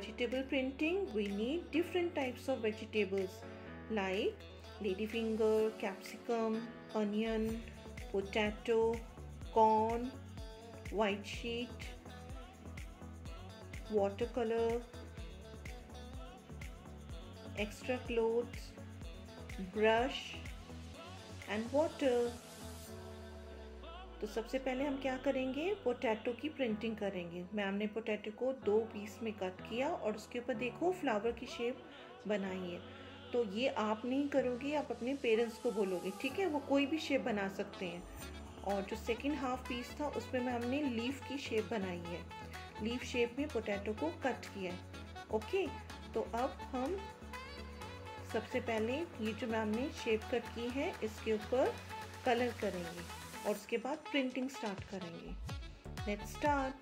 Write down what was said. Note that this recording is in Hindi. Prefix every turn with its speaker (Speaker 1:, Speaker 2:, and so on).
Speaker 1: vegetable printing, we need different types of vegetables like ladyfinger, capsicum, onion, potato, corn, white sheet, watercolor, extra clothes, brush and water. तो सबसे पहले हम क्या करेंगे? पोटैटो की प्रिंटिंग करेंगे। मैम ने पोटैटो को दो पीस में कट किया और उसके ऊपर देखो फ्लावर की शेप बनाई है। तो ये आप नहीं करोगे, आप अपने पेरेंट्स को बोलोगे, ठीक है? वो कोई भी शेप बना सकते हैं। और जो सेकेंड हाफ़ पीस था, उसमें मैम ने लीफ की शेप बनाई है। लीफ शेप में पोटैटो को कट किया है। ओके तो अब हम सबसे पहले ये जो मैम ने शेप कट की है, इसके ऊपर कलर करेंगे। और उसके बाद प्रिंटिंग स्टार्ट करेंगे। Let's start